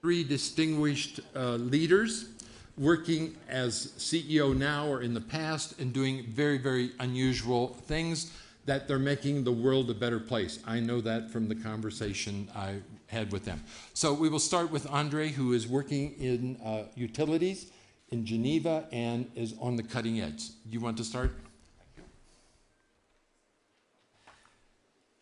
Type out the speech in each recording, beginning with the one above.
three distinguished uh, leaders working as CEO now or in the past and doing very, very unusual things that they're making the world a better place. I know that from the conversation I had with them. So we will start with Andre, who is working in uh, utilities in Geneva and is on the cutting edge. You want to start?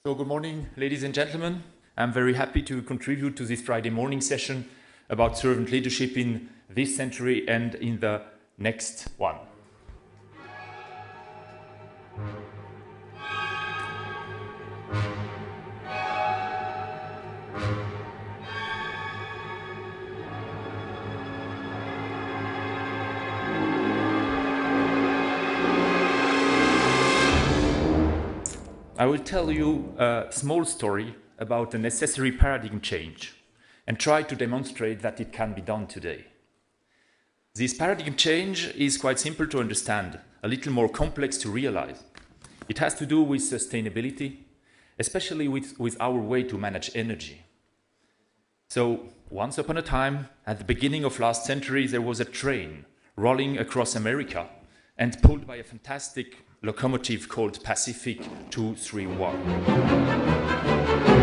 So good morning, ladies and gentlemen. I'm very happy to contribute to this Friday morning session about servant leadership in this century and in the next one. I will tell you a small story about a necessary paradigm change and try to demonstrate that it can be done today. This paradigm change is quite simple to understand, a little more complex to realize. It has to do with sustainability, especially with, with our way to manage energy. So, once upon a time, at the beginning of last century, there was a train rolling across America and pulled by a fantastic locomotive called Pacific 231.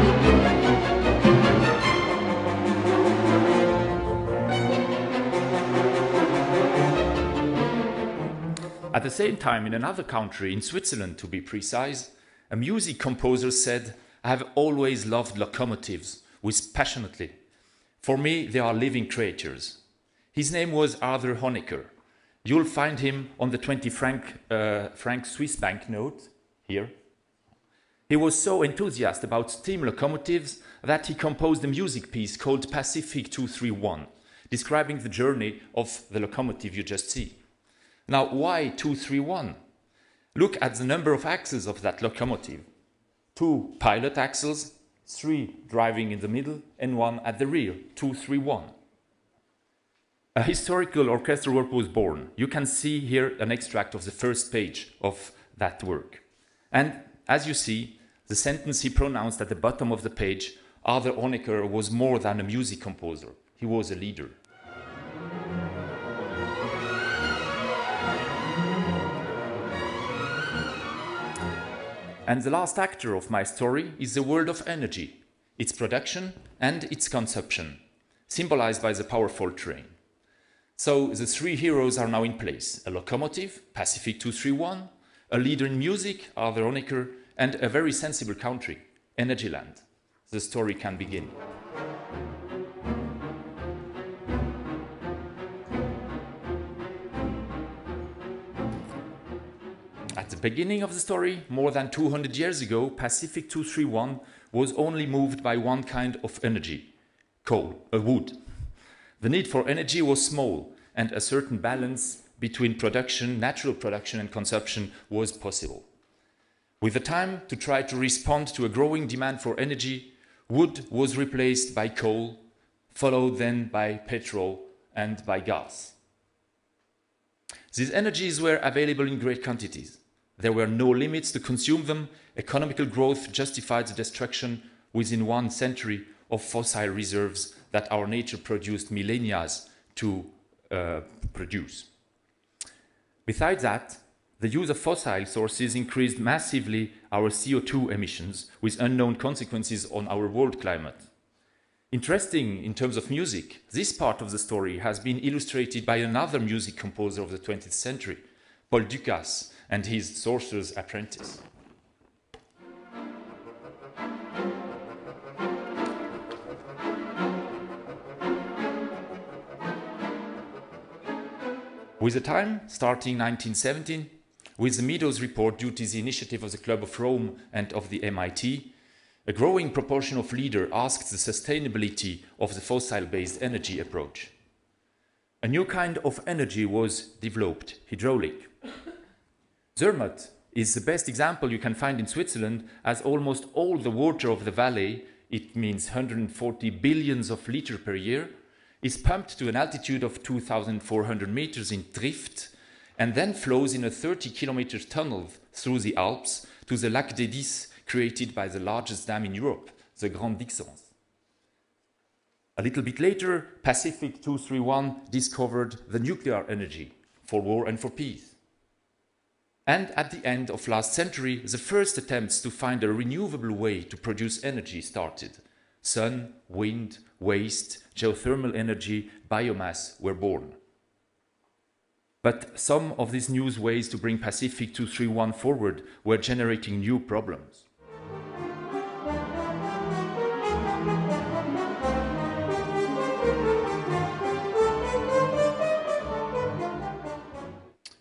At the same time, in another country, in Switzerland to be precise, a music composer said, I have always loved locomotives with passionately. For me, they are living creatures. His name was Arthur Honegger. You'll find him on the 20 franc, uh, franc Swiss bank note here. He was so enthusiastic about steam locomotives that he composed a music piece called Pacific 231, describing the journey of the locomotive you just see. Now, why 231? Look at the number of axles of that locomotive. Two pilot axles, three driving in the middle, and one at the rear, 231 a historical orchestral work was born. You can see here an extract of the first page of that work. And as you see, the sentence he pronounced at the bottom of the page, Arthur Honegger was more than a music composer. He was a leader. And the last actor of my story is the world of energy, its production and its consumption, symbolized by the powerful train. So the three heroes are now in place a locomotive, Pacific 231, a leader in music, Arthur Honegger, and a very sensible country, Energyland. The story can begin. At the beginning of the story, more than 200 years ago, Pacific 231 was only moved by one kind of energy coal, a wood. The need for energy was small, and a certain balance between production, natural production, and consumption was possible. With the time to try to respond to a growing demand for energy, wood was replaced by coal, followed then by petrol and by gas. These energies were available in great quantities. There were no limits to consume them. Economical growth justified the destruction within one century of fossil reserves that our nature produced millennia to uh, produce. Besides that, the use of fossil sources increased massively our CO2 emissions with unknown consequences on our world climate. Interesting in terms of music, this part of the story has been illustrated by another music composer of the 20th century, Paul Dukas and his sorcerer's apprentice. With the time, starting 1917, with the Meadows report due to the initiative of the Club of Rome and of the MIT, a growing proportion of leaders asked the sustainability of the fossil-based energy approach. A new kind of energy was developed, hydraulic. Zermatt is the best example you can find in Switzerland as almost all the water of the valley, it means 140 billions of liters per year, is pumped to an altitude of 2,400 meters in Trift and then flows in a 30 kilometer tunnel through the Alps to the Lac des Dix created by the largest dam in Europe, the Grande Dixence. A little bit later, Pacific 231 discovered the nuclear energy for war and for peace. And at the end of last century, the first attempts to find a renewable way to produce energy started. Sun, wind, waste, geothermal energy, biomass were born. But some of these new ways to bring Pacific 231 forward were generating new problems.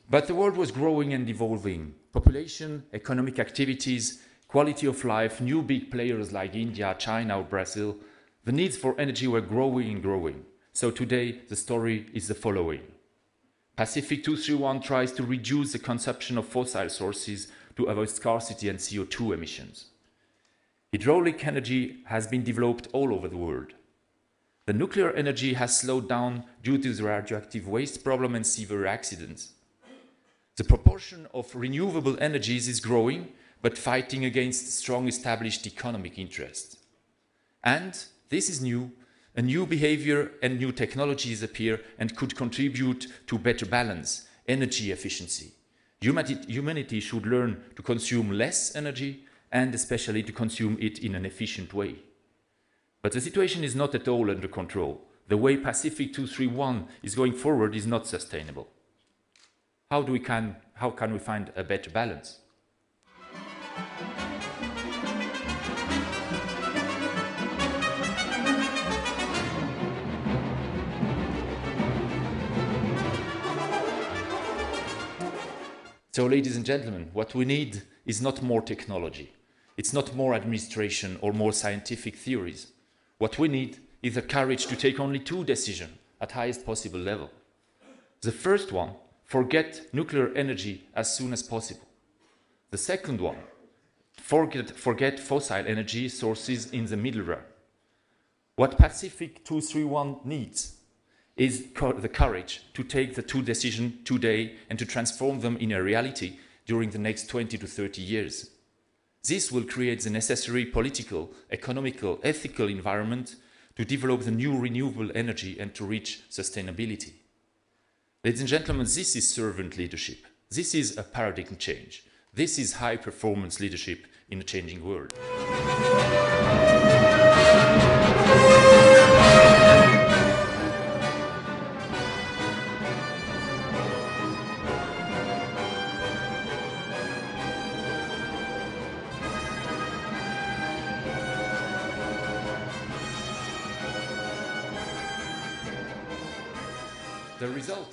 But the world was growing and evolving. Population, economic activities, quality of life, new big players like India, China, or Brazil, the needs for energy were growing and growing. So today, the story is the following. Pacific 231 tries to reduce the consumption of fossil sources to avoid scarcity and CO2 emissions. Hydraulic energy has been developed all over the world. The nuclear energy has slowed down due to the radioactive waste problem and severe accidents. The proportion of renewable energies is growing, but fighting against strong established economic interests. And this is new. A new behavior and new technologies appear and could contribute to better balance, energy efficiency. Humanity, should learn to consume less energy and especially to consume it in an efficient way. But the situation is not at all under control. The way Pacific 231 is going forward is not sustainable. How, do we can, how can we find a better balance? So, ladies and gentlemen, what we need is not more technology. It's not more administration or more scientific theories. What we need is the courage to take only two decisions at highest possible level. The first one, forget nuclear energy as soon as possible. The second one, forget, forget fossil energy sources in the middle run. What Pacific 231 needs is the courage to take the two decisions today and to transform them in a reality during the next 20 to 30 years. This will create the necessary political, economical, ethical environment to develop the new renewable energy and to reach sustainability. Ladies and gentlemen, this is servant leadership. This is a paradigm change. This is high performance leadership in a changing world.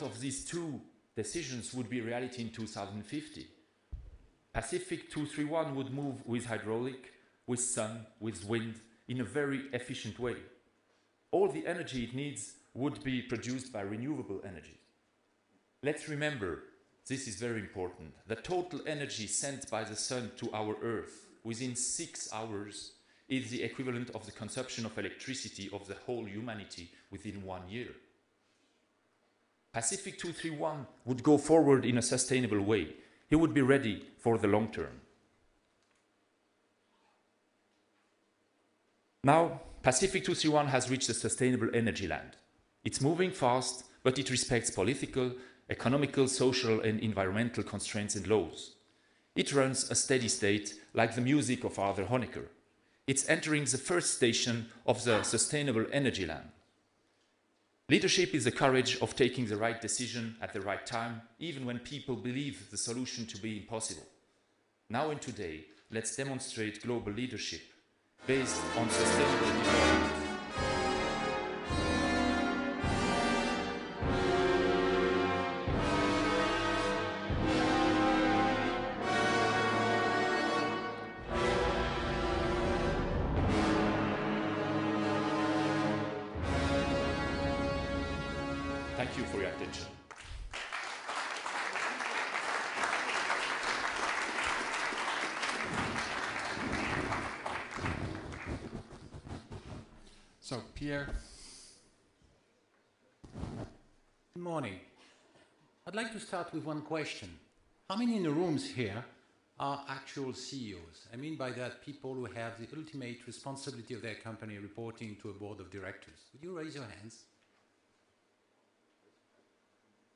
Result of these two decisions would be reality in 2050. Pacific 231 would move with hydraulic, with sun, with wind, in a very efficient way. All the energy it needs would be produced by renewable energy. Let's remember, this is very important, the total energy sent by the sun to our Earth within six hours is the equivalent of the consumption of electricity of the whole humanity within one year. Pacific 231 would go forward in a sustainable way. He would be ready for the long term. Now, Pacific 231 has reached a sustainable energy land. It's moving fast, but it respects political, economical, social, and environmental constraints and laws. It runs a steady state like the music of Arthur Honegger. It's entering the first station of the sustainable energy land. Leadership is the courage of taking the right decision at the right time, even when people believe the solution to be impossible. Now and today, let's demonstrate global leadership based on sustainable development. So, Pierre, Good morning. I'd like to start with one question. How many in the rooms here are actual CEOs. I mean by that people who have the ultimate responsibility of their company reporting to a board of directors. Would you raise your hands?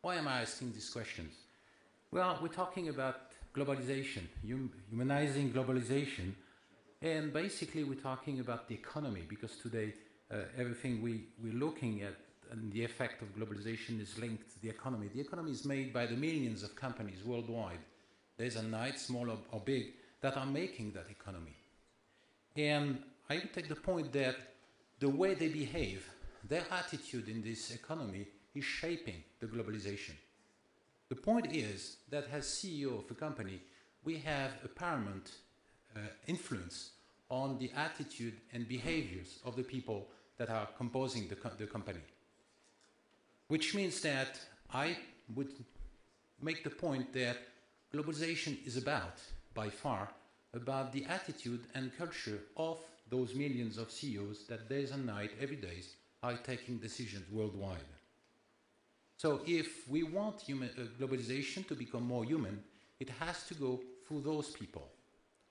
Why am I asking these questions? Well, we're talking about globalization, hum- humanizing globalization, and basically we're talking about the economy because today everything we, we're looking at and the effect of globalization is linked to the economy. The economy is made by the millions of companies worldwide, days and nights, small or, or big, that are making that economy. And I would take the point that the way they behave, their attitude in this economy is shaping the globalization. The point is that as CEO of a company, we have a paramount uh, influence on the attitude and behaviors of the people that are composing the, co- the company. Which means that I would make the point that globalization is about, by far, about the attitude and culture of those millions of CEOs that days and night, every day, are taking decisions worldwide. So if we want human, uh, globalization to become more human, it has to go through those people.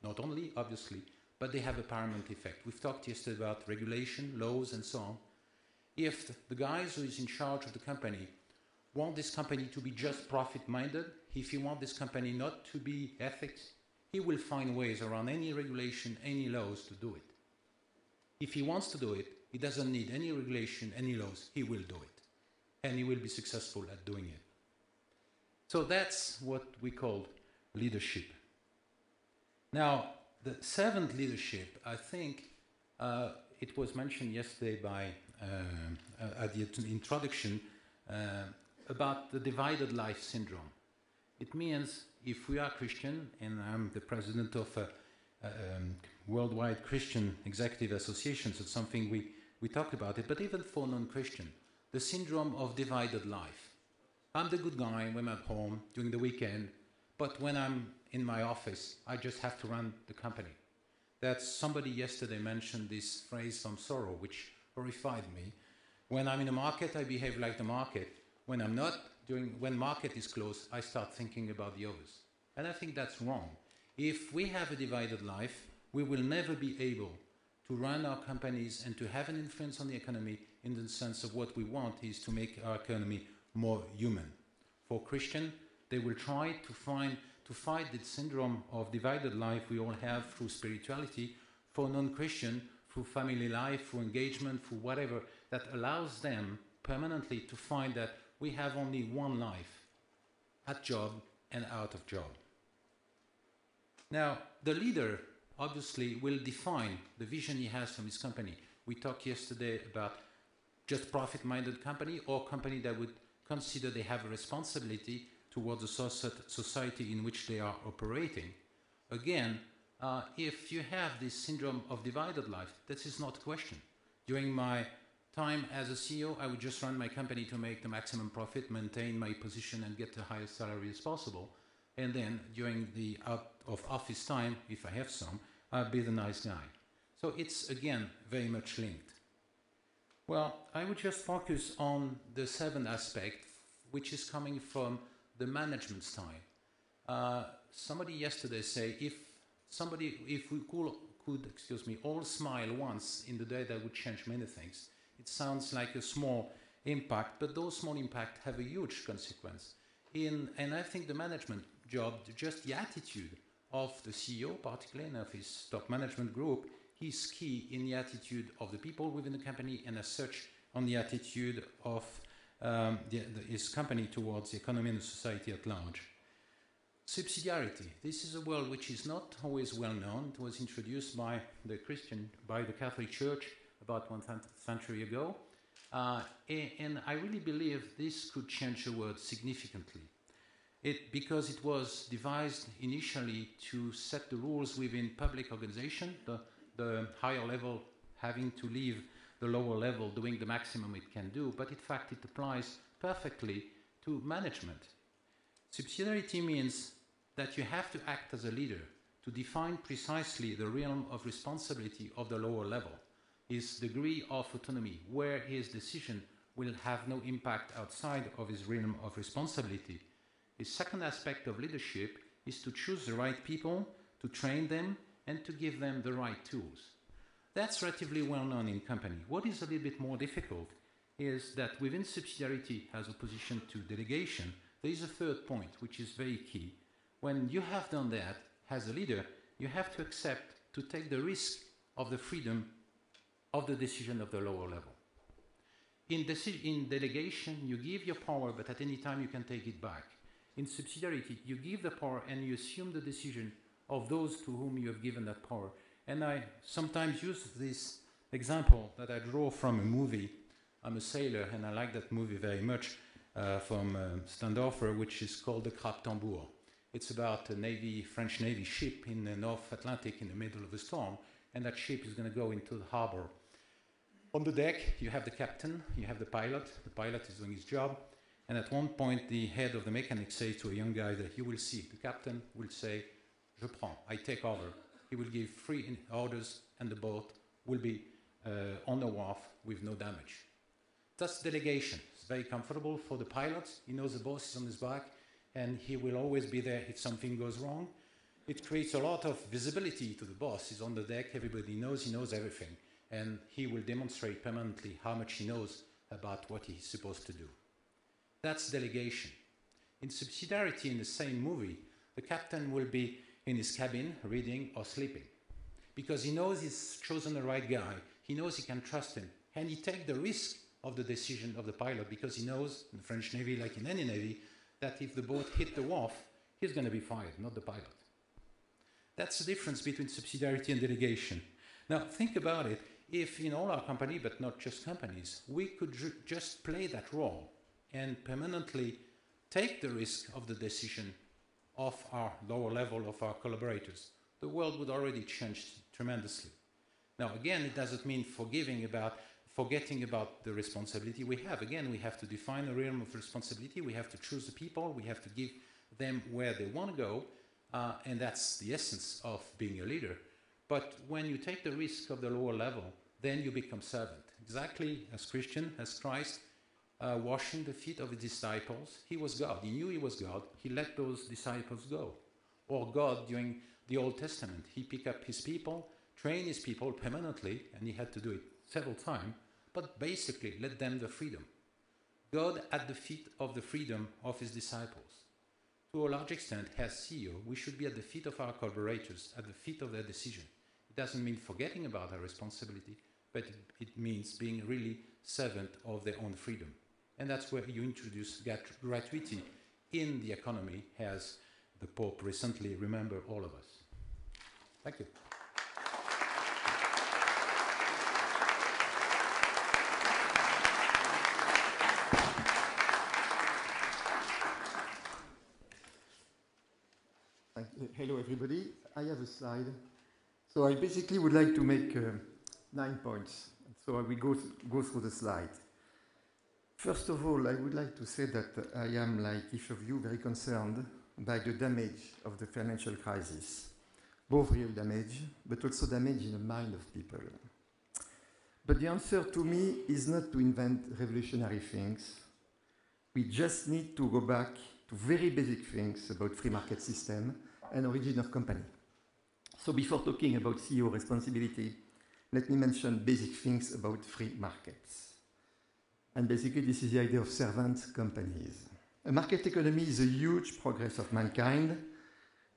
Not only, obviously, but they have a paramount effect. We've talked yesterday about regulation, laws, and so on. If the guys who is in charge of the company want this company to be just profit-minded, if he want this company not to be ethics, he will find ways around any regulation, any laws to do it. If he wants to do it, he doesn't need any regulation, any laws, he will do it and he will be successful at doing it. So that's what we call leadership. Now, the servant leadership, I think uh, it was mentioned yesterday by uh, at the introduction uh, about the divided life syndrome. It means if we are Christian, and I'm the president of a, a um, worldwide Christian executive association, so it's something we, we talked about it, but even for non-Christian, the syndrome of divided life. I'm the good guy when I'm at home during the weekend, but when I'm in my office, I just have to run the company. That somebody yesterday mentioned this phrase from Sorrow, which horrified me. When I'm in a market, I behave like the market. When I'm not, during, when market is closed, I start thinking about the others. And I think that's wrong. If we have a divided life, we will never be able to run our companies and to have an influence on the economy in the sense of what we want is to make our economy more human. For Christian, they will try to find to fight the syndrome of divided life we all have through spirituality. For non-Christian, through family life, through engagement, through whatever that allows them permanently to find that we have only one life, at job and out of job. Now, the leader obviously will define the vision he has from his company. We talked yesterday about just profit-minded company or company that would consider they have a responsibility towards the society in which they are operating. Again, uh, if you have this syndrome of divided life, this is not a question. During my time as a CEO, I would just run my company to make the maximum profit, maintain my position, and get the highest salary as possible. And then during the out of office time, if I have some, I'll be the nice guy. So it's again very much linked. Well, I would just focus on the seventh aspect, which is coming from the management style. Uh, somebody yesterday say if somebody, if we could, could, excuse me, all smile once in the day, that would change many things. It sounds like a small impact, but those small impacts have a huge consequence. In, and I think the management job, just the attitude of the CEO, particularly, and of his top management group, is key in the attitude of the people within the company and as such on the attitude of um, the, the, his company towards the economy and the society at large. Subsidiarity. This is a word which is not always well known. It was introduced by the Christian, by the Catholic Church about one century ago. Uh, and, I really believe this could change the word significantly. It, because it was devised initially to set the rules within public organization, the the higher level having to leave the lower level doing the maximum it can do, but in fact it applies perfectly to management. Subsidiarity means that you have to act as a leader to define precisely the realm of responsibility of the lower level, his degree of autonomy, where his decision will have no impact outside of his realm of responsibility. The second aspect of leadership is to choose the right people, to train them, and to give them the right tools. That's relatively well known in company. What is a little bit more difficult is that within subsidiarity as opposition to delegation, there is a third point which is very key. When you have done that as a leader, you have to accept to take the risk of the freedom of the decision of the lower level. In, in delegation, you give your power, but at any time you can take it back. In subsidiarity, you give the power and you assume the decision of those to whom you have given that power. And I sometimes use this example that I draw from a movie. I'm a sailor and I like that movie very much uh, from uh, Schoendoerffer, which is called The Crabe Tambour. It's about a Navy, French Navy ship in the North Atlantic in the middle of a storm, and that ship is going to go into the harbor. On the deck, you have the captain, you have the pilot. The pilot is doing his job, and at one point, the head of the mechanic says to a young guy that you will see. The captain will say, "Je prends, I take over." He will give free orders, and the boat will be uh, on the wharf with no damage. That's delegation. It's very comfortable for the pilot. He knows the boss is on his back, and he will always be there if something goes wrong. It creates a lot of visibility to the boss. He's on the deck. Everybody knows he knows everything, and he will demonstrate permanently how much he knows about what he's supposed to do. That's delegation. In subsidiarity, in the same movie, the captain will be in his cabin reading or sleeping because he knows he's chosen the right guy. He knows he can trust him, and he takes the risk of the decision of the pilot because he knows in the French Navy, like in any navy, that if the boat hit the wharf, he's going to be fired, not the pilot. That's the difference between subsidiarity and delegation. Now, think about it. If in all our company, but not just companies, we could ju- just play that role and permanently take the risk of the decision of our lower level of our collaborators, the world would already change tremendously. Now, again, it doesn't mean forgiving about forgetting about the responsibility we have. Again, we have to define a realm of responsibility. We have to choose the people. We have to give them where they want to go, uh, and that's the essence of being a leader. But when you take the risk of the lower level, then you become servant. Exactly as Christian, as Christ, uh, washing the feet of his disciples. He was God. He knew he was God. He let those disciples go. Or God during the Old Testament. He picked up his people, trained his people permanently, and he had to do it several times, but basically let them the freedom. God at the feet of the freedom of his disciples. To a large extent, as CEO, we should be at the feet of our collaborators, at the feet of their decision. It doesn't mean forgetting about our responsibility, but it, it means being really servant of their own freedom. And that's where you introduce grat- gratuity in the economy, as the Pope recently remembered all of us. Thank you. Thank you. Hello, everybody. I have a slide. So I basically would like to make uh, nine points. So I will go, th- go through the slide. First of all, I would like to say that I am, like each of you, very concerned by the damage of the financial crisis, both real damage, but also damage in the mind of people. But the answer to me is not to invent revolutionary things. We just need to go back to very basic things about free market system and origin of company. So before talking about CEO responsibility, let me mention basic things about free markets. And basically, this is the idea of servant companies. A market economy is a huge progress of mankind,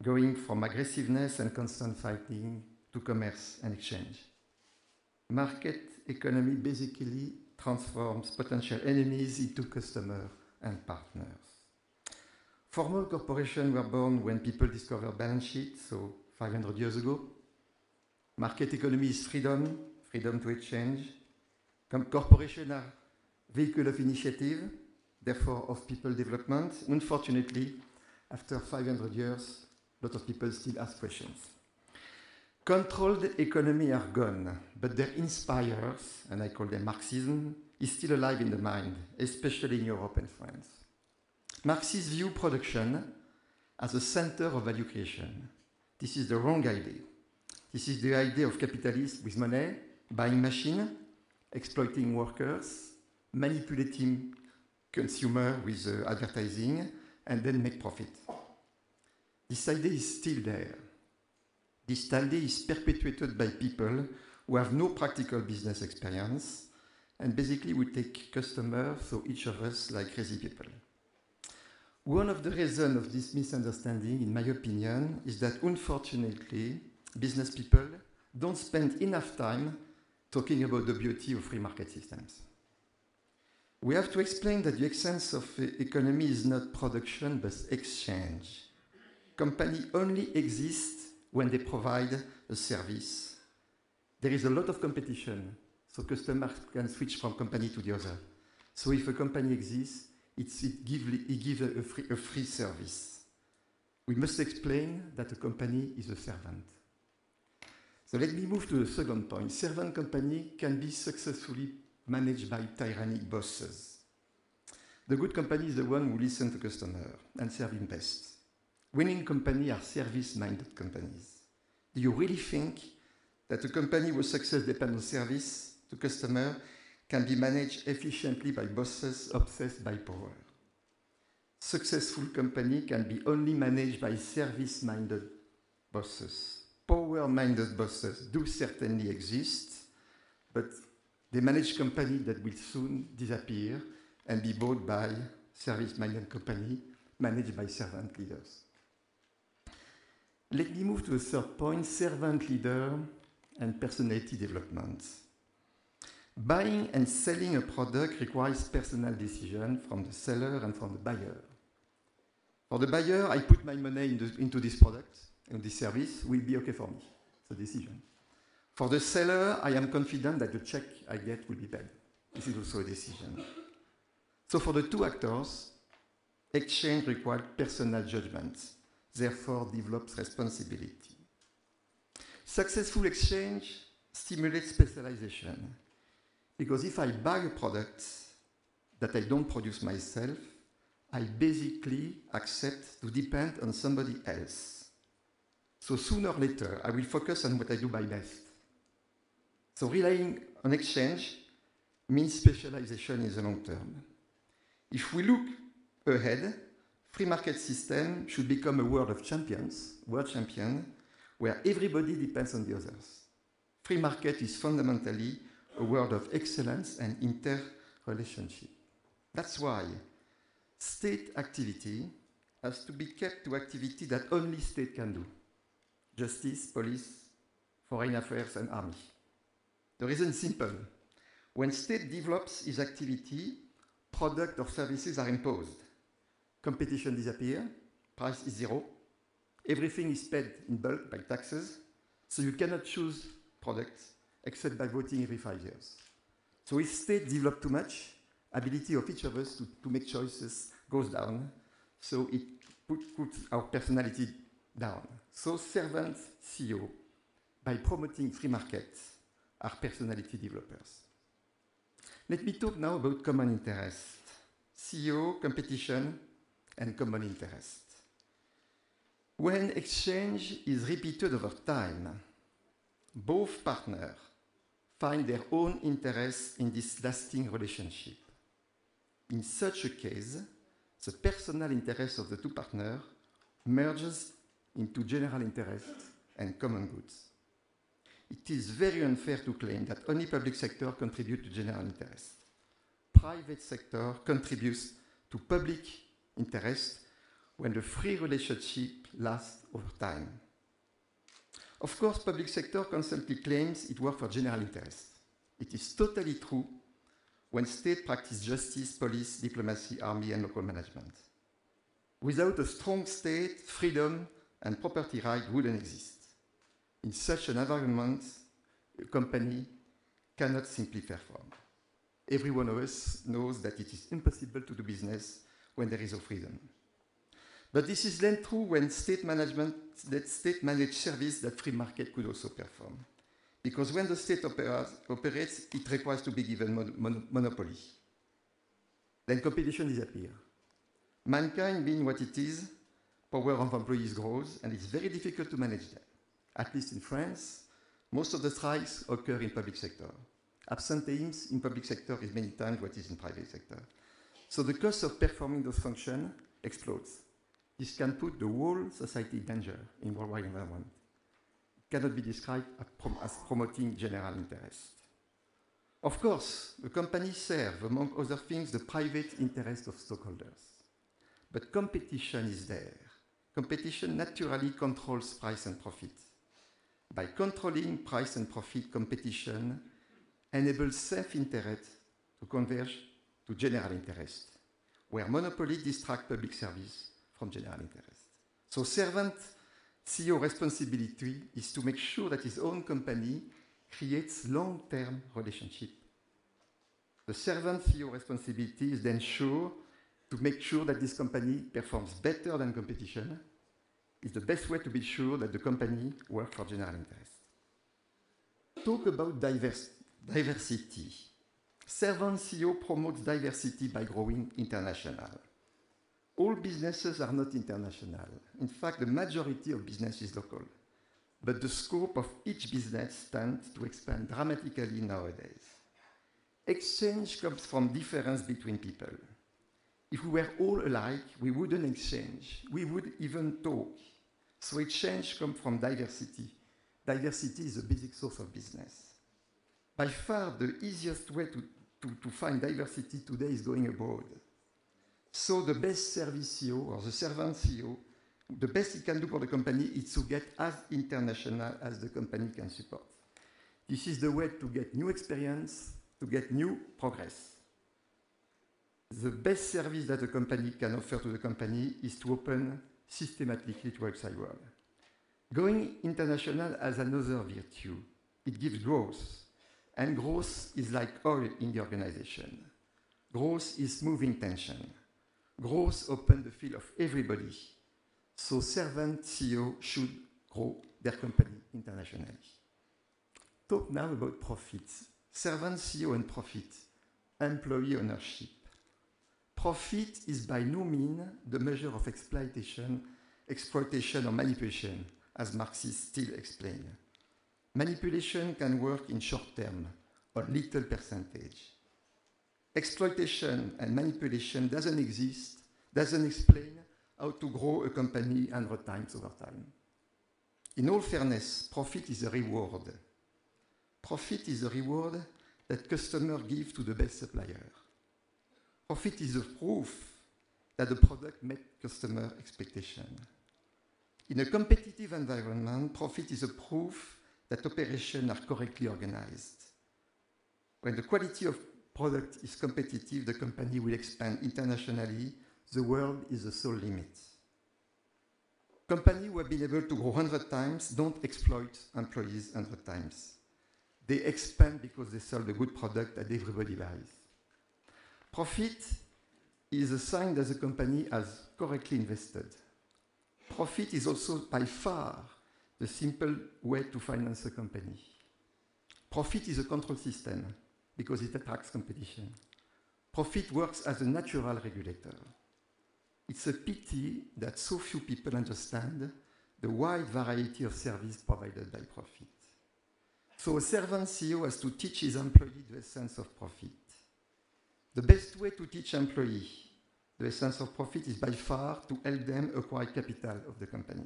going from aggressiveness and constant fighting to commerce and exchange. Market economy basically transforms potential enemies into customers and partners. Formal corporations were born when people discovered balance sheets, so 500 years ago. Market economy is freedom, freedom to exchange. Corporations are vehicle of initiative, therefore of people development. Unfortunately, after 500 years, a lot of people still ask questions. Controlled economy are gone, but their inspirers, and I call them Marxism, is still alive in the mind, especially in Europe and France. Marxists view production as a center of value creation. This is the wrong idea. This is the idea of capitalists with money, buying machines, exploiting workers, manipulating consumer with uh, advertising, and then make profit. this idea is still there. This idea is perpetuated by people who have no practical business experience and basically we take customers, so each of us like crazy people. One of the reasons of this misunderstanding, in my opinion, is that unfortunately, business people don't spend enough time talking about the beauty of free market systems. We have to explain that the essence of economy is not production but exchange. Company only exists when they provide a service. There is a lot of competition, so customers can switch from company to the other. So if a company exists, it gives it give a, a free service. We must explain that a company is a servant. So let me move to the second point. Servant company can be successfully managed by tyrannic bosses. The good company is the one who listens to customer and serve him best. Winning company are service-minded companies. Do you really think that a company whose success depends on service to customer can be managed efficiently by bosses obsessed by power? Successful company can be only managed by service-minded bosses. Power-minded bosses do certainly exist, but they manage company that will soon disappear and be bought by service-minded company managed by servant leaders. Let me move to the third point, servant leader and personality development. Buying and selling a product requires personal decision from the seller and from the buyer. For the buyer, I put my money in the, into this product and this service will be okay for me. It's a decision. For the seller, I am confident that the check I get will be paid. This is also a decision. So for the two actors, exchange requires personal judgment, therefore develops responsibility. Successful exchange stimulates specialization. Because if I buy a product that I don't produce myself, I basically accept to depend on somebody else. So sooner or later, I will focus on what I do by best. So relying on exchange means specialization in the long term. If we look ahead, free market system should become a world of champions, world champion, where everybody depends on the others. Free market is fundamentally a world of excellence and interrelationship. That's why state activity has to be kept to activity that only state can do. Justice, police, foreign affairs and army. The reason is simple. When state develops its activity, product or services are imposed. Competition disappears, price is zero, everything is paid in bulk by taxes, so you cannot choose products except by voting every five years. So if state develop too much, ability of each of us to, to make choices goes down, so it put, puts our personality down. So servants, CEO, by promoting free markets, are personality developers. Let me talk now about common interest. CEO, competition, and common interest. When exchange is repeated over time, both partners find their own interest in this lasting relationship. In such a case, the personal interest of the two partners merges into general interest and common goods. It is very unfair to claim that only public sector contribute to general interest. Private sector contributes to public interest when the free relationship lasts over time. Of course, public sector constantly claims it works for general interest. It is totally true when state practice justice, police, diplomacy, army, and local management. Without a strong state, freedom and property rights wouldn't exist. In such an environment, a company cannot simply perform. Every one of us knows that it is impossible to do business when there is no freedom. But this is then true when state management, that state managed service that free market could also perform. Because when the state operates, operates it requires to be given mon mon monopoly. Then competition disappears. Mankind being what it is, power of employees grows, and it's very difficult to manage them. At least in France, most of the strikes occur in public sector. Absenteeism in public sector is many times what is in private sector. So the cost of performing those functions explodes. This can put the whole society in danger in worldwide environment. It cannot be described as, promoting general interest. Of course, the companies serve, among other things, the private interest of stockholders. But competition is there. Competition naturally controls price and profit. By controlling price and profit, competition enables self-interest to converge to general interest, where monopoly distract public service from general interest. So servant CEO responsibility is to make sure that his own company creates long-term relationship. The servant CEO responsibility is then sure to make sure that this company performs better than competition. Is the best way to be sure that the company works for general interest. Talk about diverse, diversity. Servant CEO promotes diversity by growing international. All businesses are not international. In fact, the majority of business is local. But the scope of each business tends to expand dramatically nowadays. Exchange comes from difference between people. If we were all alike, we wouldn't exchange. We would even talk. So exchange comes from diversity. Diversity is a basic source of business. By far, the easiest way to, to, to find diversity today is going abroad. So the best service CEO or the servant CEO, the best he can do for the company is to get as international as the company can support. This is the way to get new experience, to get new progress. The best service that a company can offer to the company is to open systematically to outside world. Going international has another virtue. It gives growth. And growth is like oil in the organization. Growth is moving tension. Growth opens the field of everybody. So servant CEO should grow their company internationally. Talk now about profits. Servant CEO and profit. Employee ownership. Profit is by no means the measure of exploitation, exploitation or manipulation, as Marxists still explain. Manipulation can work in short term or little percentage. Exploitation and manipulation doesn't exist, doesn't explain how to grow a company 100 times over time. In all fairness, profit is a reward. Profit is a reward that customers give to the best supplier. Profit is a proof that the product met customer expectation. In a competitive environment, profit is a proof that operations are correctly organized. When the quality of product is competitive, the company will expand internationally. The world is the sole limit. Companies who have been able to grow 100 times don't exploit employees 100 times. They expand because they sell a good product that everybody buys. Profit is a sign that the company has correctly invested. Profit is also by far the simple way to finance a company. Profit is a control system because it attracts competition. Profit works as a natural regulator. It's a pity that so few people understand the wide variety of service provided by profit. So a servant CEO has to teach his employee the essence of profit. The best way to teach employee the essence of profit is by far to help them acquire capital of the company.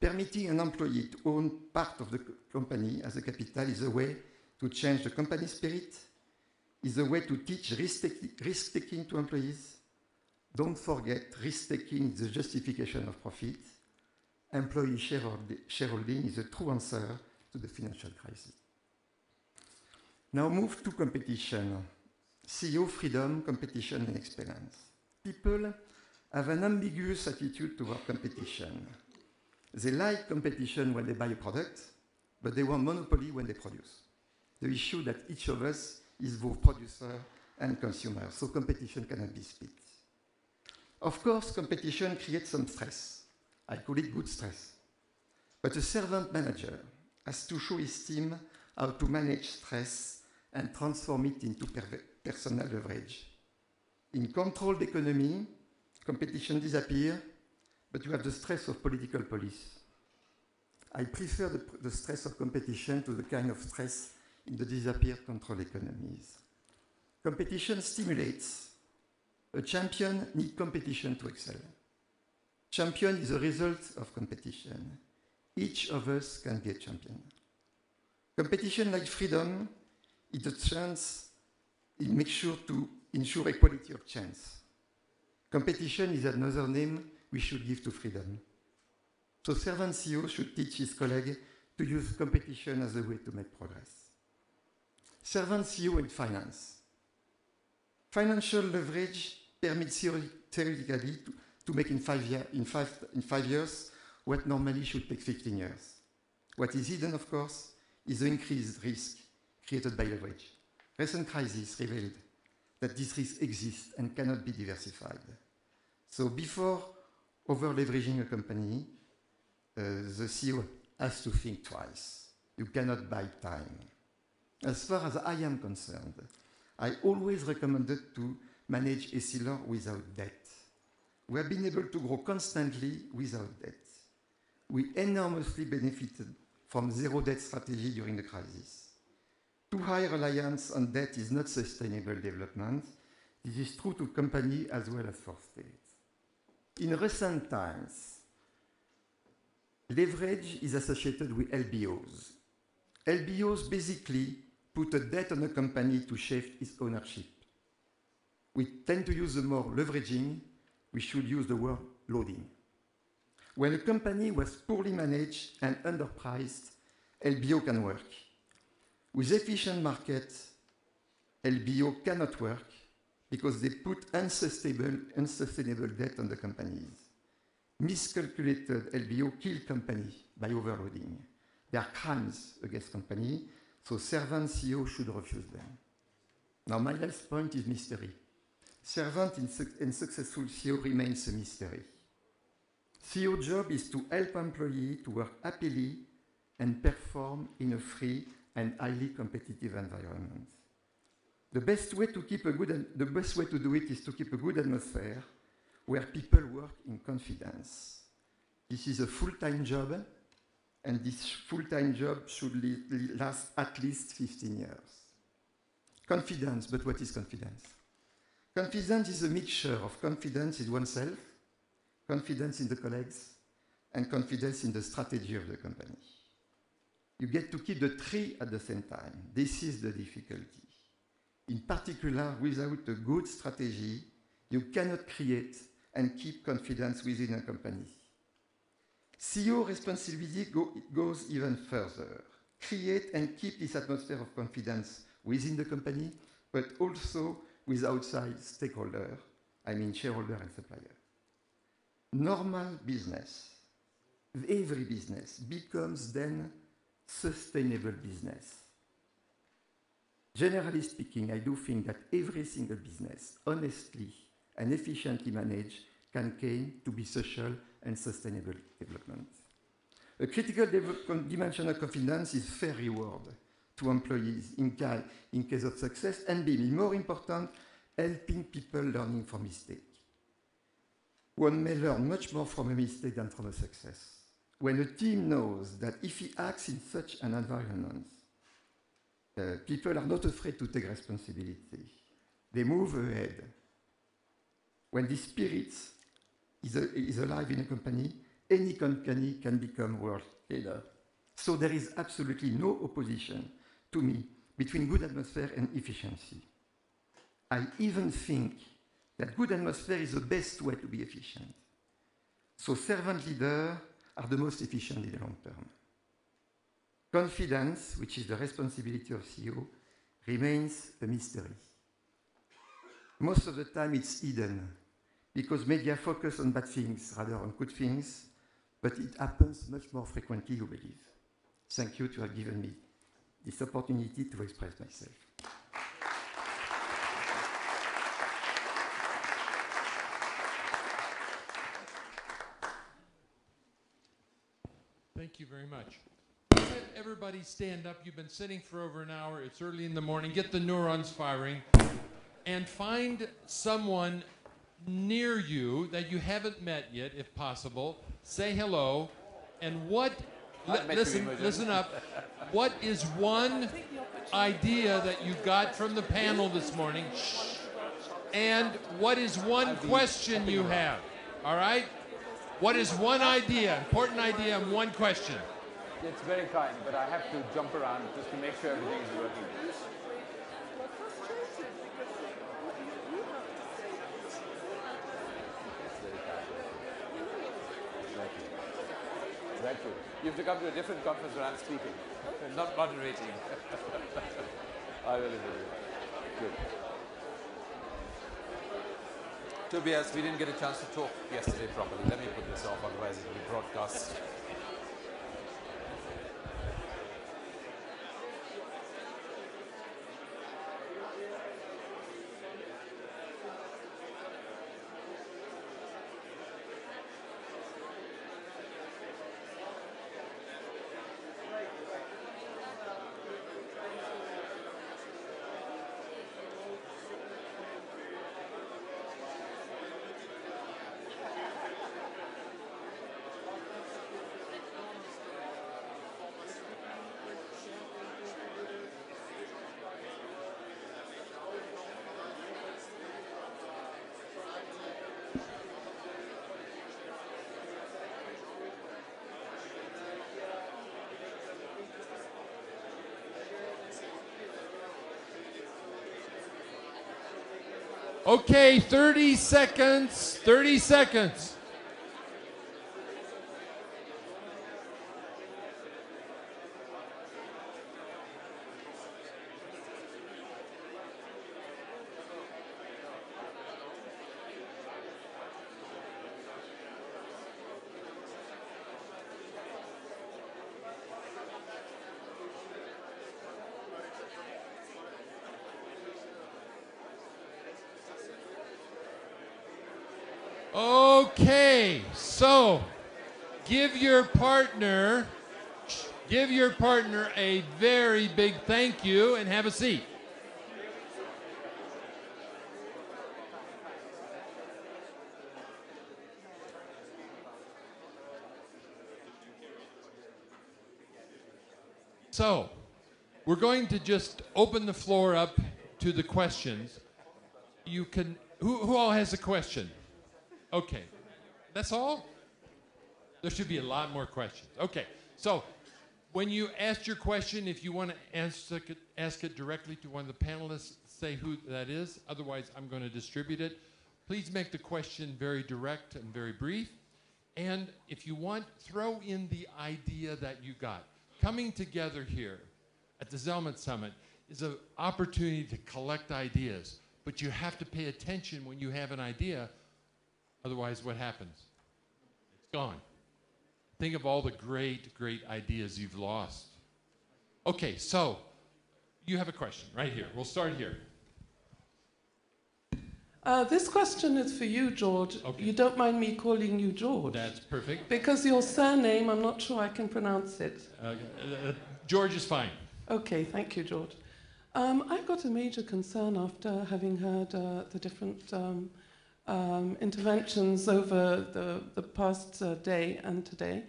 Permitting an employee to own part of the company as a capital is a way to change the company spirit, is a way to teach risk-taking to employees. Don't forget, risk-taking is the justification of profit. Employee shareholding is a true answer to the financial crisis. Now move to competition. CEO freedom, competition, and experience. People have an ambiguous attitude toward competition. They like competition when they buy a product, but they want monopoly when they produce. The issue that each of us is both producer and consumer, so competition cannot be split. Of course, competition creates some stress. I call it good stress. But a servant manager has to show his team how to manage stress and transform it into personal leverage. In controlled economy, competition disappears, but you have the stress of political police. I prefer the, the stress of competition to the kind of stress in the disappeared control economies. Competition stimulates. A champion needs competition to excel. Champion is a result of competition. Each of us can be a champion. Competition like freedom is a chance, it makes sure to ensure equality of chance. Competition is another name we should give to freedom. So servant CEO should teach his colleague to use competition as a way to make progress. Servant CEO in finance. Financial leverage permits theoretically to, to make in five, year, in, five, in five years what normally should take 15 years. What is hidden, of course, is the increased risk created by leverage. Recent crises revealed that this risk exists and cannot be diversified. So before over-leveraging a company, uh, the CEO has to think twice. You cannot buy time. As far as I am concerned, I always recommended to manage Essilor without debt. We have been able to grow constantly without debt. We enormously benefited from zero debt strategy during the crisis. Too high reliance on debt is not sustainable development. This is true to company as well as for states. In recent times, leverage is associated with LBOs. LBOs basically put a debt on a company to shift its ownership. We tend to use the more leveraging, we should use the word loading. When a company was poorly managed and underpriced, LBO can work. With efficient markets, LBO cannot work because they put unsustainable, unsustainable debt on the companies. Miscalculated LBO kill company by overloading. There are crimes against company, so servant CEO should refuse them. Now my last point is mystery. Servant and successful CEO remains a mystery. CEO job is to help employee to work happily and perform in a free and highly competitive environment. The best way to keep a good the best way to do it is to keep a good atmosphere where people work in confidence. This is a full-time job, and this full-time job should last at least 15 years. Confidence, but what is confidence? Confidence is a mixture of confidence in oneself, confidence in the colleagues, and confidence in the strategy of the company. You get to keep the three at the same time. This is the difficulty. In particular, without a good strategy, you cannot create and keep confidence within a company. CEO responsibility go, goes even further. Create and keep this atmosphere of confidence within the company, but also with outside stakeholders, I mean shareholder and supplier. Normal business, every business becomes then sustainable business. Generally speaking, I do think that every single business, honestly and efficiently managed, can gain to be social and sustainable development. A critical dimension of confidence is fair reward to employees in, ca in case of success, and B, more important, helping people learning from mistake. One may learn much more from a mistake than from a success. When a team knows that if he acts in such an environment, uh, people are not afraid to take responsibility. They move ahead. When the spirit is, a, is alive in a company, any company can become world leader. So there is absolutely no opposition to me between good atmosphere and efficiency. I even think that good atmosphere is the best way to be efficient. So servant leaders are the most efficient in the long term. Confidence, which is the responsibility of CEO, remains a mystery. Most of the time it's hidden because media focus on bad things rather on good things, but it happens much more frequently, you believe. Thank you to have given me this opportunity to express myself. Thank you very much. Let everybody stand up. You've been sitting for over an hour. It's early in the morning. Get the neurons firing. And find someone near you that you haven't met yet, if possible. Say hello. And what, li- listen, listen up. What is one idea that you got from the panel this morning? And what is one question you have? All right? What is one idea, important idea, and one question? It's very kind, but I have to jump around just to make sure everything is working. Very true. You have to come to a different conference where I'm speaking, not moderating. I really do. Good. Tobias, we didn't get a chance to talk yesterday properly. Let me put this off, otherwise it will be broadcast. Okay, 30 seconds. 30 seconds. Okay, so give your partner give your partner a very big thank you and have a seat. So, we're going to just open the floor up to the questions. You can who, who all has a question? Okay. That's all? There should be a lot more questions. Okay. So, when you ask your question, if you want to ask it, ask it directly to one of the panelists, say who that is. Otherwise, I'm going to distribute it. Please make the question very direct and very brief. And if you want, throw in the idea that you got. Coming together here at the Zermatt Summit is an opportunity to collect ideas, but you have to pay attention when you have an idea Otherwise, what happens? It's gone. Think of all the great, great ideas you've lost. Okay, so you have a question right here. We'll start here. Uh, this question is for you, George. Okay. You don't mind me calling you George? That's perfect. Because your surname, I'm not sure I can pronounce it. Uh, uh, George is fine. Okay, thank you, George. Um, I've got a major concern after having heard uh, the different um, um, interventions over the, the past uh, day and today.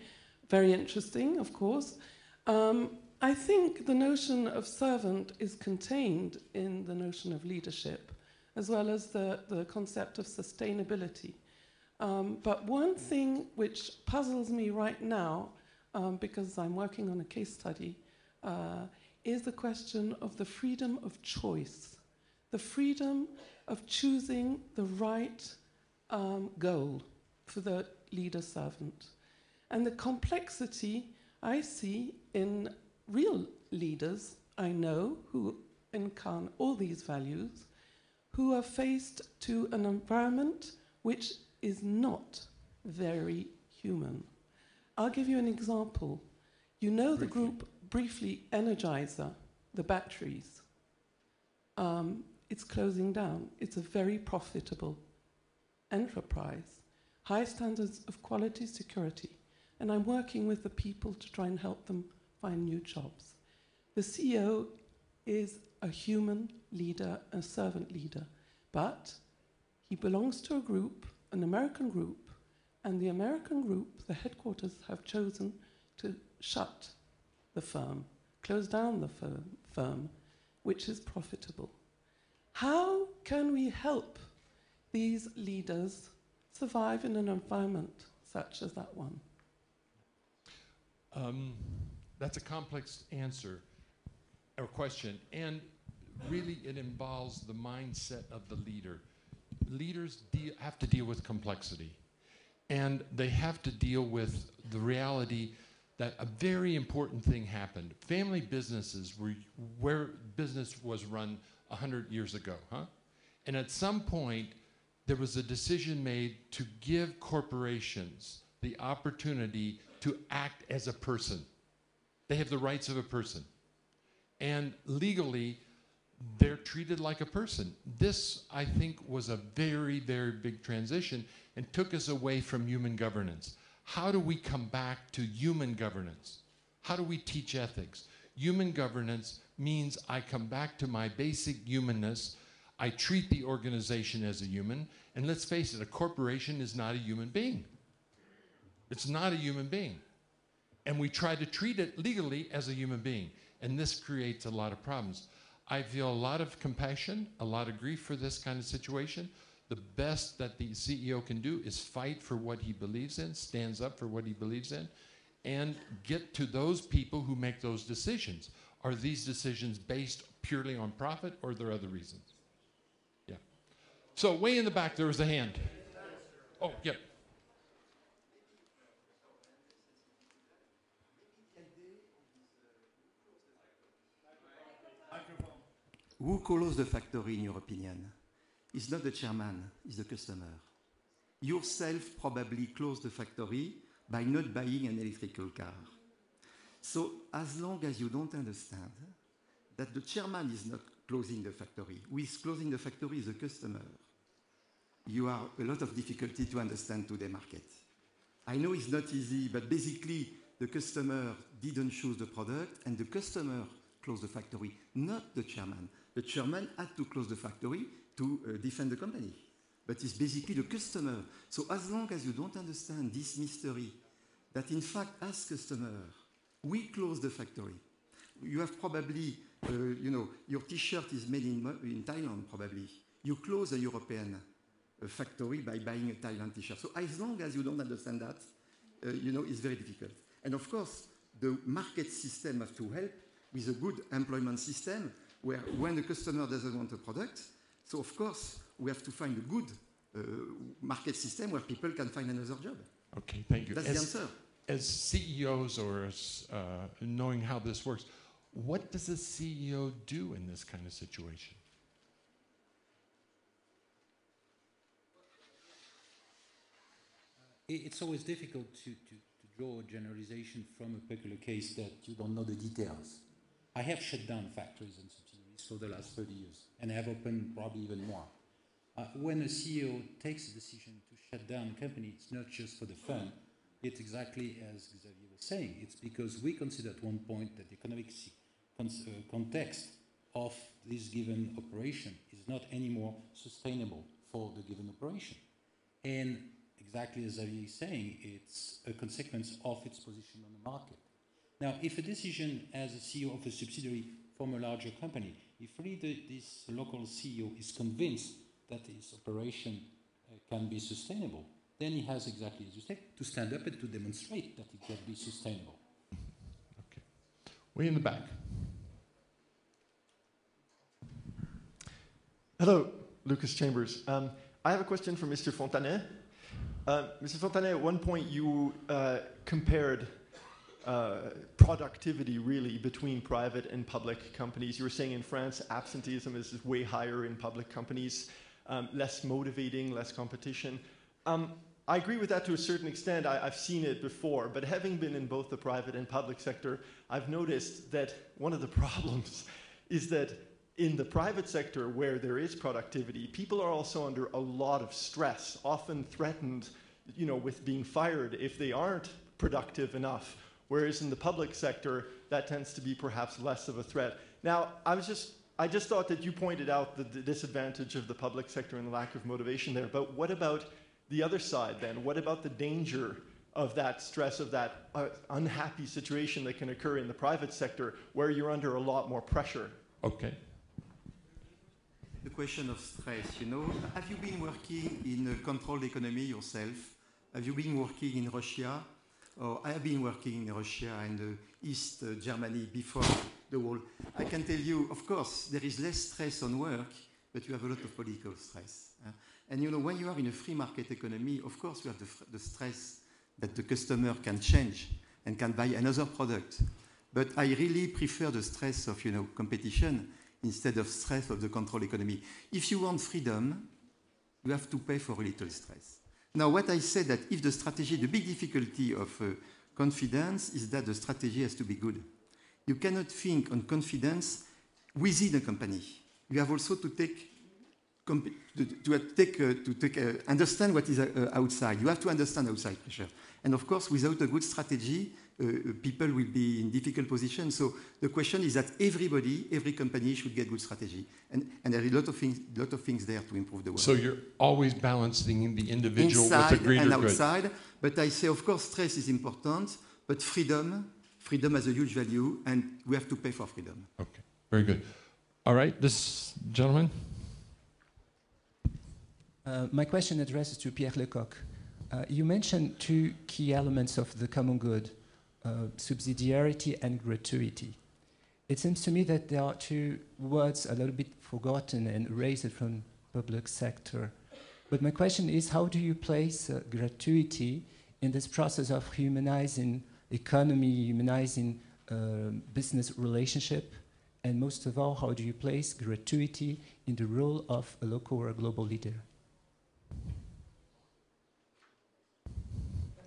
Very interesting, of course. Um, I think the notion of servant is contained in the notion of leadership, as well as the, the concept of sustainability. Um, but one thing which puzzles me right now, um, because I'm working on a case study, uh, is the question of the freedom of choice, the freedom of choosing the right um, goal for the leader servant. And the complexity I see in real leaders I know who incarnate all these values, who are faced to an environment which is not very human. I'll give you an example. You know the group briefly Energizer, the batteries. Um, it's closing down. It's a very profitable enterprise, high standards of quality security, and I'm working with the people to try and help them find new jobs. The CEO is a human leader, a servant leader, but he belongs to a group, an American group, and the American group, the headquarters, have chosen to shut the firm, close down the firm, firm which is profitable. How can we help these leaders survive in an environment such as that one? Um, that's a complex answer or question, and really it involves the mindset of the leader. Leaders de- have to deal with complexity, and they have to deal with the reality that a very important thing happened. Family businesses were where business was run 100 years ago, huh? And at some point, there was a decision made to give corporations the opportunity to act as a person. They have the rights of a person. And legally, they're treated like a person. This, I think, was a very, very big transition and took us away from human governance. How do we come back to human governance? How do we teach ethics? Human governance means I come back to my basic humanness. I treat the organization as a human. And let's face it, a corporation is not a human being. It's not a human being. And we try to treat it legally as a human being. And this creates a lot of problems. I feel a lot of compassion, a lot of grief for this kind of situation. The best that the CEO can do is fight for what he believes in, stands up for what he believes in, and get to those people who make those decisions. Are these decisions based purely on profit or are there other reasons? Yeah. So, way in the back, there was a hand. Oh, yeah. Who closed the factory, in your opinion? It's not the chairman, it's the customer. Yourself probably closed the factory by not buying an electrical car. So, as long as you don't understand that the chairman is not closing the factory, who is closing the factory is the customer, you have a lot of difficulty to understand today market. I know it's not easy, but basically the customer didn't choose the product and the customer closed the factory, not the chairman. The chairman had to close the factory to uh, defend the company. But it's basically the customer. So as long as you don't understand this mystery, that in fact, as customer, we close the factory. You have probably, uh, you know, your T-shirt is made in, in Thailand, probably. You close a European uh, factory by buying a Thailand T-shirt. So as long as you don't understand that, uh, you know, it's very difficult. And of course, the market system has to help with a good employment system where when the customer doesn't want a product, so of course we have to find a good uh, market system where people can find another job. Okay, thank you. That's as, the answer. As CEOs or as, uh, knowing how this works, what does a CEO do in this kind of situation? It's always difficult to, to, to draw a generalization from a particular case that you don't know the details. I have shut down factories and subsidiaries for the last 30 years, and I have opened probably even more. Uh, when a CEO takes a decision to shut down a company, it's not just for the fun. It's exactly as Xavier was saying. It's because we consider at one point that the economic uh, context of this given operation is not anymore sustainable for the given operation. And exactly as Xavier is saying, it's a consequence of its position on the market. Now, if a decision as a CEO of a subsidiary from a larger company, if really the, this local CEO is convinced that his operation uh, can be sustainable, then he has exactly as you say to stand up and to demonstrate that it can be sustainable. Okay. Way in the back. Hello, Lucas Chambers. Um, I have a question for Mr. Fontanet. Uh, Mr. Fontanet, at one point you uh, compared uh, productivity really between private and public companies. You were saying in France, absenteeism is way higher in public companies, um, less motivating, less competition. Um, I agree with that to a certain extent. I, have seen it before, but having been in both the private and public sector, I've noticed that one of the problems is that in the private sector where there is productivity, people are also under a lot of stress, often threatened, you know, with being fired if they aren't productive enough. Whereas in the public sector, that tends to be perhaps less of a threat. Now, I was just I just thought that you pointed out the, the disadvantage of the public sector and the lack of motivation there. But what about the other side then? What about the danger of that stress, of that uh, unhappy situation that can occur in the private sector where you're under a lot more pressure? Okay. The question of stress, you know, have you been working in a controlled economy yourself have you been working in Russia? Or I have been working in Russia and uh, East uh, Germany before the war. I can tell you, of course, there is less stress on work, but you have a lot of political stress. uh. And you know, when you are in a free market economy, of course, you have the, the stress that the customer can change and can buy another product. But I really prefer the stress of you know competition instead of stress of the control economy. If you want freedom, you have to pay for a little stress. Now, what I said that if the strategy, the big difficulty of uh, confidence is that the strategy has to be good. You cannot think on confidence within a company. You have also to take to, to take, uh, to take uh, understand what is uh, uh, outside. You have to understand outside pressure. And of course, without a good strategy, uh, people will be in difficult positions. So the question is that everybody, every company should get good strategy. And, and there are a lot of things, lot of things there to improve the world. So you're always balancing the individual Inside with the greater and good. outside. But I say, of course, stress is important, but freedom, freedom has a huge value, and we have to pay for freedom. Okay, very good. All right, this gentleman. Uh, my question addresses to Pierre Lecocq. Uh, you mentioned two key elements of the common good uh, subsidiarity and gratuity. It seems to me that there are two words a little bit forgotten and erased from public sector. But my question is how do you place uh, gratuity in this process of humanizing economy, humanizing uh, business relationship? And most of all, how do you place gratuity in the role of a local or a global leader?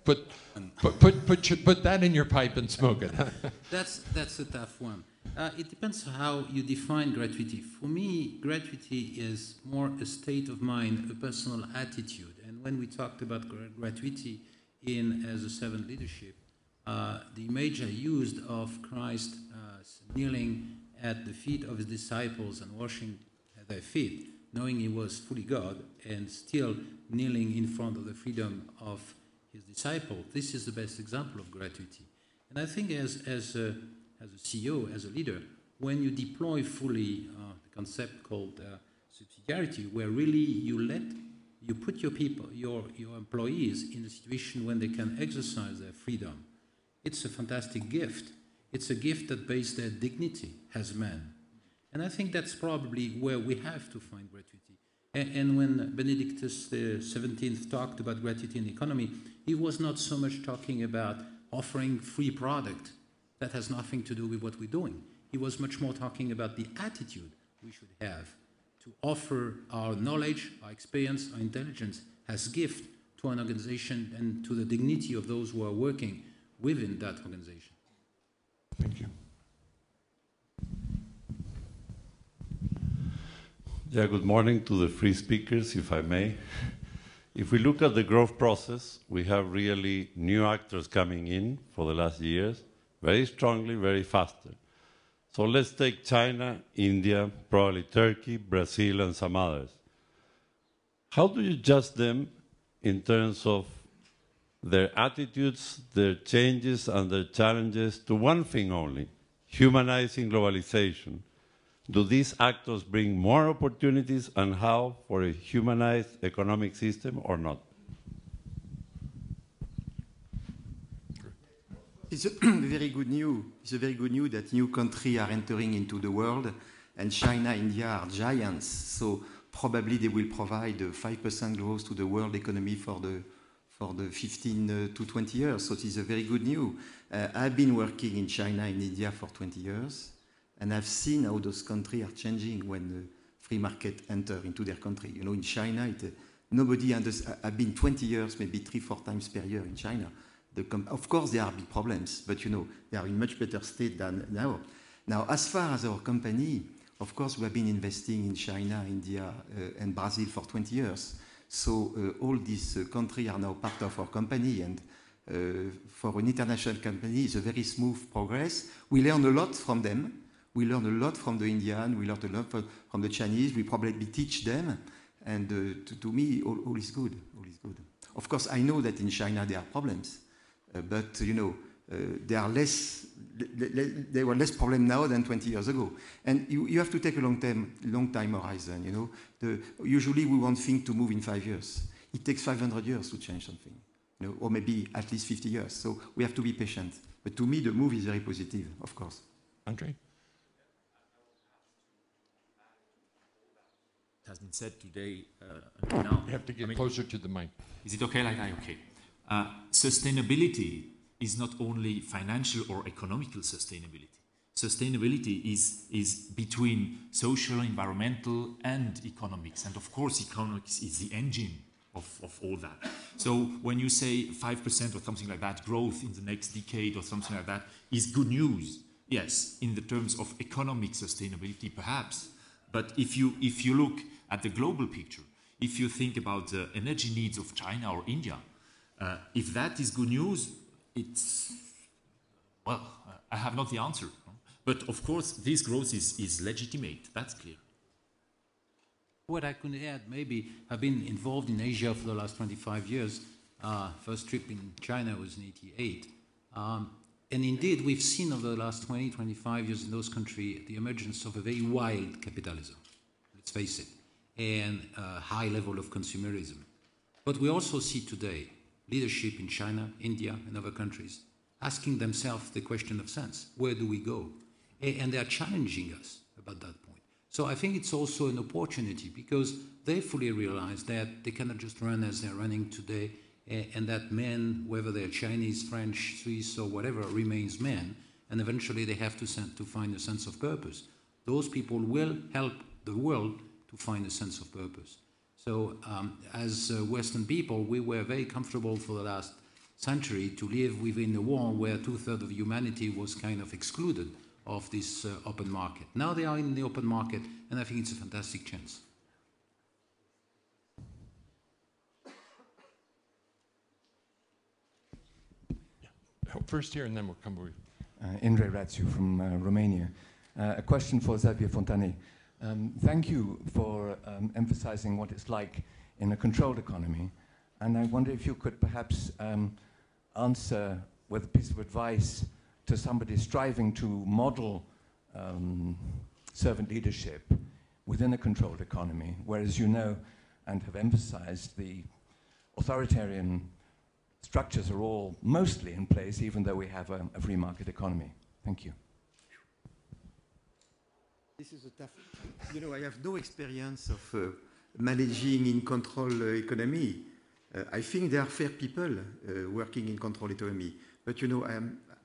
Put, put, put, put, put that in your pipe and smoke it. That's, that's a tough one. Uh, it depends how you define gratuity. For me, gratuity is more a state of mind, a personal attitude. And when we talked about gra- gratuity in as a servant leadership, uh, the image I used of Christ uh, kneeling at the feet of his disciples and washing their feet, knowing he was fully God and still kneeling in front of the freedom of his disciple. This is the best example of gratuity. And I think as, as, a, as a CEO, as a leader, when you deploy fully uh, the concept called uh, subsidiarity, where really you let, you put your people, your, your employees in a situation when they can exercise their freedom, it's a fantastic gift. It's a gift that based their dignity as men. And I think that's probably where we have to find gratuity. And, and when Benedictus XVII talked about gratuity in economy, he was not so much talking about offering free product. That has nothing to do with what we're doing. He was much more talking about the attitude we should have to offer our knowledge, our experience, our intelligence as gift to an organization and to the dignity of those who are working within that organization. Thank you. Yeah, good morning to the free speakers, if I may. If we look at the growth process, we have really new actors coming in for the last years, very strongly, very faster. So let's take China, India, probably Turkey, Brazil, and some others. How do you judge them in terms of their attitudes, their changes, and their challenges to one thing only humanizing globalization? Do these actors bring more opportunities and how for a humanized economic system or not? It's a very good news. It's a very good news that new countries are entering into the world, and China, India are giants. So probably they will provide uh, 5% growth to the world economy for the for the 15 uh, to 20 years. So it is a very good news. Uh, I've been working in China and India for 20 years, and I've seen how those countries are changing when the free market enter into their country. You know, in China, it, uh, nobody understands. I've been 20 years, maybe three, four times per year in China. Of course, there are big problems, but you know, they are in much better state than now. Now, as far as our company, of course, we have been investing in China, India, uh, and Brazil for 20 years. So uh, all these uh, countries are now part of our company, and uh, for an international company, it's a very smooth progress. We learn a lot from them. We learn a lot from the Indian. We learn a lot from, the Chinese. We probably teach them, and uh, to, to me, all, all is good. All is good. Of course, I know that in China there are problems, uh, but you know uh, there are less. le- le- There were less problems now than 20 years ago, and you, you have to take a long time, long time horizon. You know, the, usually we want things to move in five years. It takes 500 years to change something. you know, or maybe at least 50 years. So we have to be patient. But to me, the move is very positive, of course. Andre? It has been said today uh, now. You have to get I mean, closer to the mic. Is it okay like that? Okay. Uh, sustainability is not only financial or economical sustainability. Sustainability is, is between social, environmental, and economics. And of course, economics is the engine of, of all that. So when you say 5% or something like that growth in the next decade or something like that is good news. Yes, in the terms of economic sustainability, perhaps. But if you, if you look at the global picture, if you think about the energy needs of China or India, uh, if that is good news, it's, well, I have not the answer. But of course, this growth is, is legitimate, that's clear. What I could add, maybe I've been involved in Asia for the last 25 years. Uh, first trip in China was in 88. Um, and indeed, we've seen over the last 20, 25 years in those countries the emergence of a very wild capitalism, let's face it, and a high level of consumerism. But we also see today leadership in China, India, and other countries asking themselves the question of sense where do we go? And they are challenging us about that point. So I think it's also an opportunity because they fully realize that they cannot just run as they're running today and that men, whether they're Chinese, French, Swiss, or whatever, remains men, and eventually they have to, to find a sense of purpose. Those people will help the world to find a sense of purpose. So, um, as uh, Western people, we were very comfortable for the last century to live within a world where two thirds of humanity was kind of excluded of this uh, open market. Now they are in the open market, and I think it's a fantastic chance. First here, and then we'll come over. Uh, Indre Ratsiu from uh, Romania. Uh, a question for Xavier Fontanet. Um, thank you for um, emphasizing what it's like in a controlled economy. And I wonder if you could perhaps um, answer with a piece of advice to somebody striving to model um, servant leadership within a controlled economy, whereas you know and have emphasized the authoritarian structures are all mostly in place, even though we have a, a free market economy. Thank you. This is a tough. You know, I have no experience of uh, managing in control uh, economy. Uh, I think there are fair people uh, working in control economy, but you know,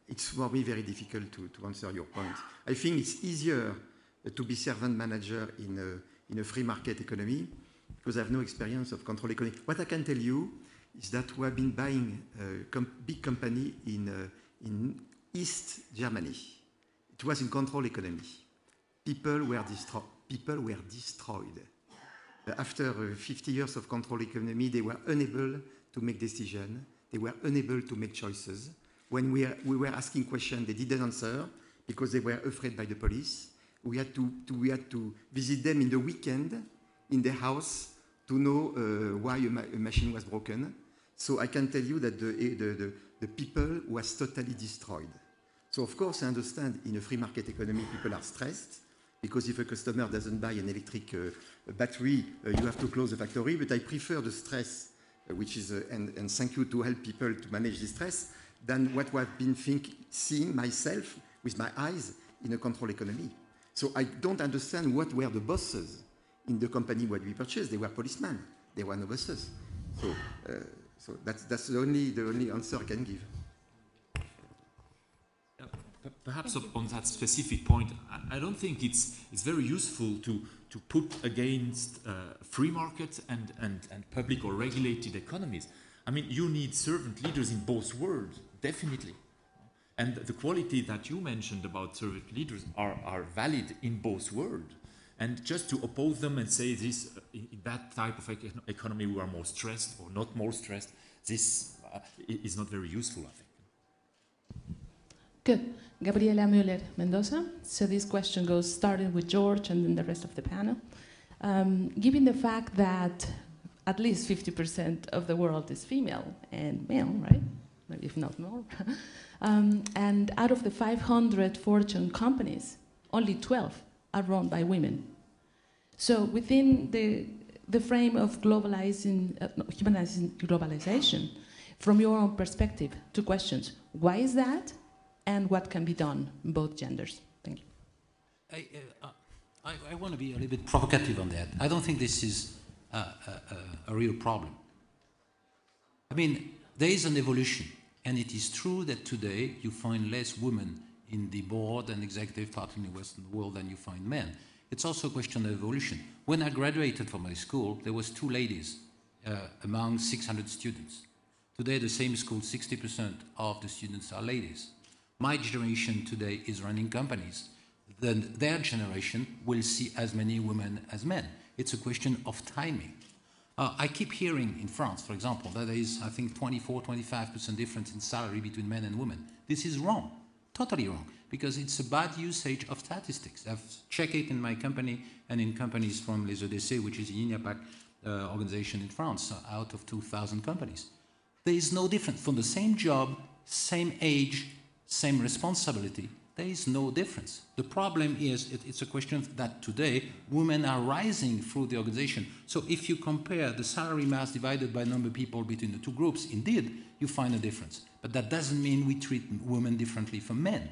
it's for me very difficult to, to answer your point. I think it's easier uh, to be servant manager in a, in a free market economy because I have no experience of control economy. What I can tell you is that we have been buying a com big company in, uh, in East Germany. It was in control economy people were, people were destroyed. Uh, after uh, 50 years of control economy, they were unable to make decisions. They were unable to make choices. When we, we were asking questions, they didn't answer because they were afraid by the police. We had to, to we had to visit them in the weekend in their house to know uh, why a, ma- a, machine was broken. So I can tell you that the, the, the, the people was totally destroyed. So of course I understand in a free market economy people are stressed because if a customer doesn't buy an electric uh, battery, uh, you have to close the factory. But I prefer the stress, uh, which is, and, and, thank you to help people to manage the stress, than what I've been think, seeing myself with my eyes in a control economy. So I don't understand what were the bosses in the company where we purchased. They were policemen. They were no bosses. So, so that's, that's the, only, the only answer I can give. Perhaps on that specific point, I don't think it's, it's very useful to, to put against uh, free markets and, and, and public or regulated economies. I mean, you need servant leaders in both worlds, definitely. And the quality that you mentioned about servant leaders are, are valid in both worlds. And just to oppose them and say this, uh, in, that type of econ economy, we are more stressed or not more stressed, this uh, is not very useful, I think. Good. Gabriela Müller Mendoza. So this question goes starting with George and then the rest of the panel. Um, given the fact that at least 50% of the world is female and male, right? If not more. um, and out of the 500 Fortune companies, only 12 are run by women. So within the, the frame of globalizing, uh, humanizing globalization, From your own perspective, two questions. Why is that? And what can be done, both genders? Thank you. I, uh, I, I want to be a little bit provocative on that. I don't think this is a, a, a, a real problem. I mean, there is an evolution, and it is true that today you find less women in the board and executive part in the Western world than you find men. It's also a question of evolution. When I graduated from my school, there was two ladies uh, among 600 students. Today, the same school, 60% of the students are ladies. My generation today is running companies. Then their generation will see as many women as men. It's a question of timing. Uh, I keep hearing in France, for example, that there is, I think, 24, 25% difference in salary between men and women. This is wrong, totally wrong, because it's a bad usage of statistics. I've checked it in my company and in companies from Les EDC, which is a UNIAPAC uh, organization in France, out of 2,000 companies. There is no difference. For the same job, same age, same responsibility, there is no difference. The problem is it, it's a question that today women are rising through the organization. So if you compare the salary mass divided by number of people between the two groups, indeed, you find a difference. But that doesn't mean we treat women differently from men.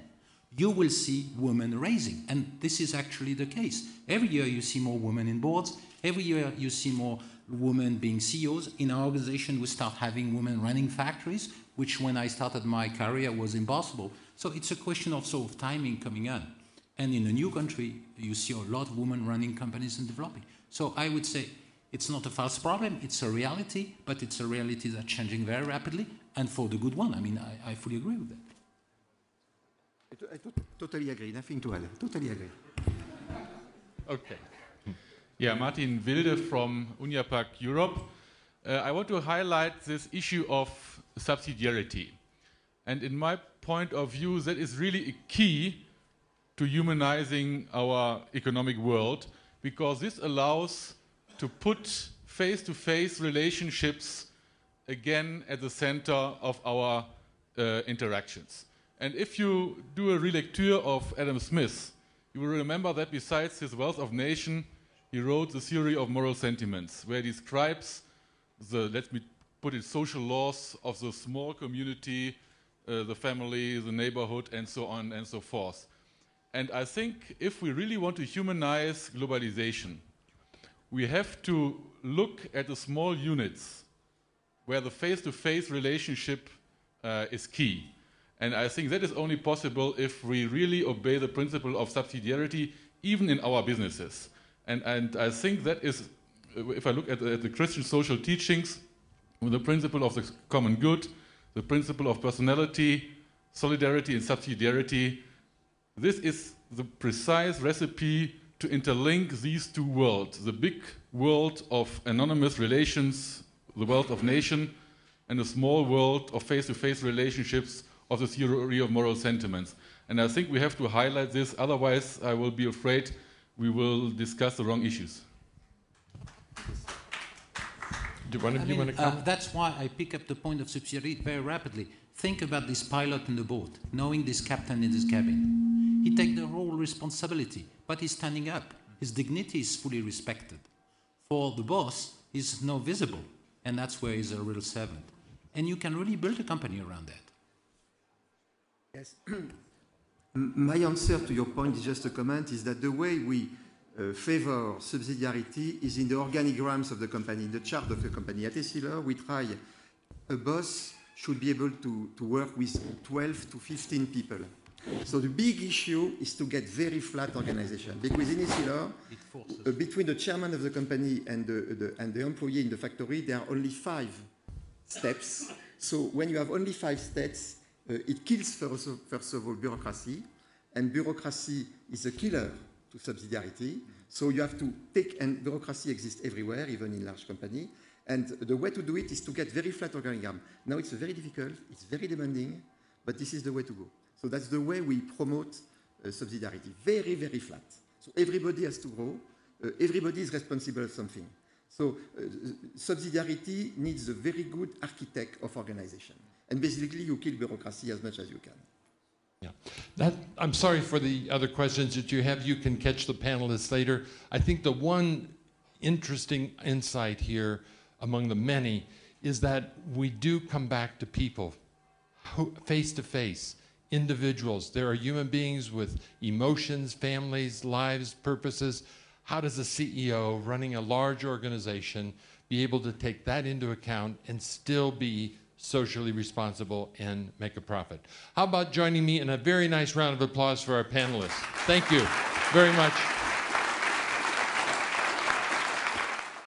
You will see women raising, and this is actually the case. Every year you see more women in boards, every year you see more women being CEOs. In our organization, we start having women running factories, which when I started my career was impossible. So it's a question also of timing coming on. And in a new country, you see a lot of women running companies and developing. So I would say it's not a false problem, it's a reality, but it's a reality that's changing very rapidly, and for the good one. I mean, I, I fully agree with that. I, I totally agree, nothing to add. Totally agree. Okay. Yeah, Martin Wilde from UNIAPAC Europe. Uh, I want to highlight this issue of subsidiarity. And in my point of view, that is really a key to humanizing our economic world because this allows to put face to face relationships again at the center of our uh, interactions. And if you do a relecture of Adam Smith, you will remember that besides his Wealth of Nation, he wrote the theory of moral sentiments, where he describes the, let me put it, social laws of the small community, uh, the family, the neighborhood, and so on and so forth. And I think if we really want to humanize globalization, we have to look at the small units where the face to face relationship uh, is key. And I think that is only possible if we really obey the principle of subsidiarity, even in our businesses. And, and I think that is, if I look at at the Christian social teachings, the principle of the common good, the principle of personality, solidarity, and subsidiarity, this is the precise recipe to interlink these two worlds the big world of anonymous relations, the world of nation, and the small world of face to face relationships of the theory of moral sentiments. And I think we have to highlight this, otherwise, I will be afraid we will discuss the wrong issues. Do one of I you mean, want to uh, that's why I pick up the point of subsidiarity very rapidly. Think about this pilot in the boat, knowing this captain in this cabin. He takes the whole responsibility, but he's standing up. His dignity is fully respected. For the boss, he's no visible, and that's where he's a real servant. And you can really build a company around that. Yes. My answer to your point is just a comment is that the way we uh, favor subsidiarity is in the organigrams of the company, in the chart of the company. At Essilor, we try a boss should be able to, to work with 12 to 15 people. So the big issue is to get very flat organization because in Essilor, uh, between the chairman of the company and the, the, and the employee in the factory, there are only five steps. So when you have only five steps, uh, it kills first of, first of all bureaucracy, and bureaucracy is a killer to subsidiarity. So you have to take, and bureaucracy exists everywhere, even in large company. And the way to do it is to get very flat organigram. Now it's very difficult, it's very demanding, but this is the way to go. So that's the way we promote uh, subsidiarity. Very, very flat. So everybody has to grow. Uh, everybody is responsible of something. So uh, subsidiarity needs a very good architect of organization. And basically, you kill bureaucracy as much as you can. Yeah. That, I'm sorry for the other questions that you have. You can catch the panelists later. I think the one interesting insight here among the many is that we do come back to people face to face, individuals. There are human beings with emotions, families, lives, purposes. How does a CEO running a large organization be able to take that into account and still be socially responsible and make a profit? How about joining me in a very nice round of applause for our panelists? Thank you very much.